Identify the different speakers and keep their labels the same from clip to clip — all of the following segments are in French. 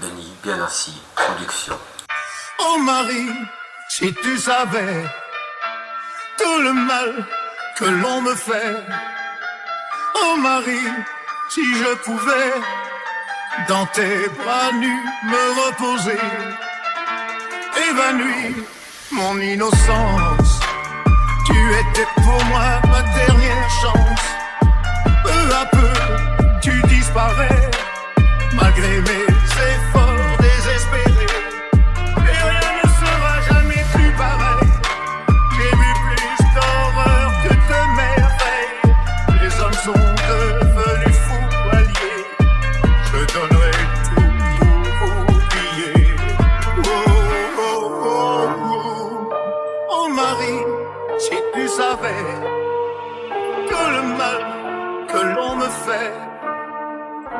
Speaker 1: Benny bien assis, production.
Speaker 2: Oh Marie, si tu savais tout le mal que l'on me fait. Oh Marie, si je pouvais dans tes bras nus me reposer, évanoui mon innocence. Tu étais pour moi ma dernière chance. Peu à peu,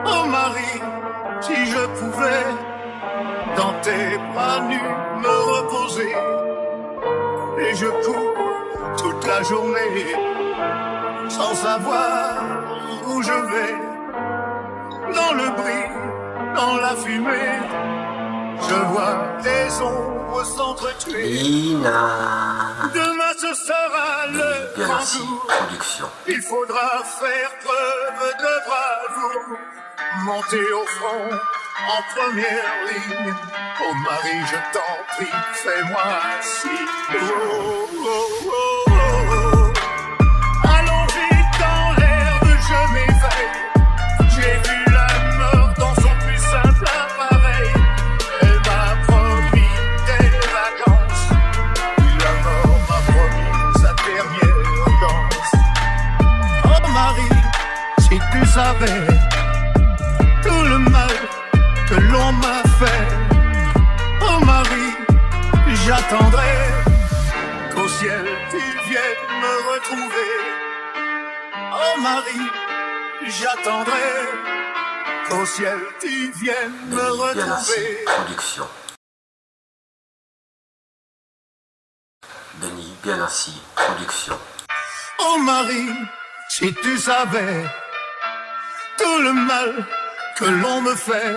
Speaker 2: Oh Marie, si je pouvais dans tes bras nus me reposer. Et je cours toute la journée sans savoir où je vais. Dans le bruit, dans la fumée, je vois des ombres s'entretuer. Ce sera le grand jour.
Speaker 1: production.
Speaker 2: Il faudra faire preuve de bravoure, monter au front en première ligne. Oh Marie, je t'en prie, fais-moi oh, oh, oh, oh. Savais tout le mal que l'on m'a fait. Oh Marie, j'attendrai qu'au ciel tu viennes me retrouver. Oh Marie, j'attendrai qu'au ciel tu viennes me retrouver.
Speaker 1: production. Bien assis, production.
Speaker 2: Oh Marie, si tu savais tout le mal que l'on me fait.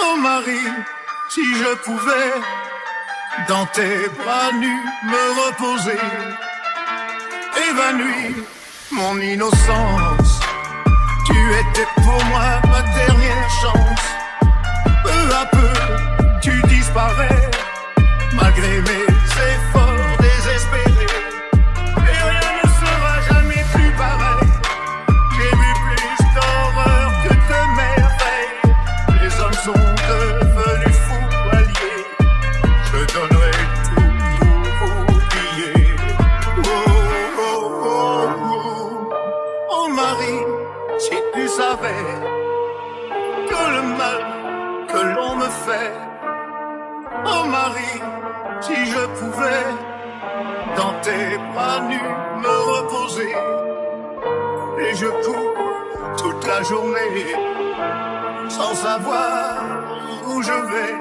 Speaker 2: Oh Marie, si je pouvais dans tes bras nus me reposer. Évanoui mon innocence. Tu étais pour moi ma dernière chance. Peu à peu, tu disparais malgré mes Oh Marie, si je pouvais dans tes bras nus me reposer. Et je cours toute la journée sans savoir où je vais.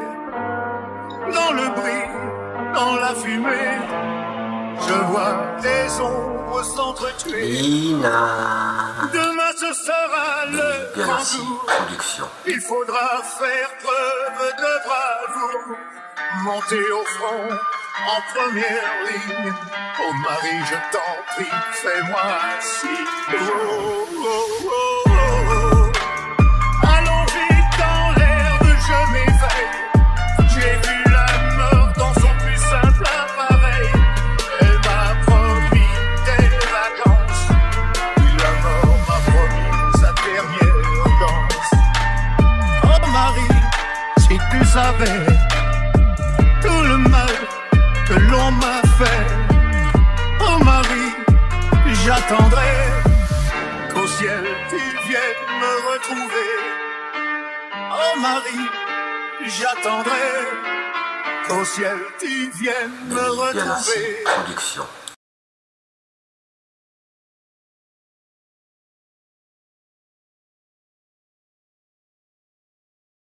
Speaker 2: Dans le bruit, dans la fumée, je vois des ombres s'entretuer.
Speaker 1: Lina
Speaker 2: Demain ce sera le grand jour.
Speaker 1: production.
Speaker 2: Il faudra faire preuve de bravoure, monter au front en première ligne. Oh Marie, je t'en prie, fais-moi oh, oh, oh, oh. Savais tout le mal que l'on m'a fait. Oh Marie, j'attendrai qu'au ciel tu viennes me retrouver. Oh Marie, j'attendrai qu'au ciel tu viennes me retrouver.
Speaker 1: production.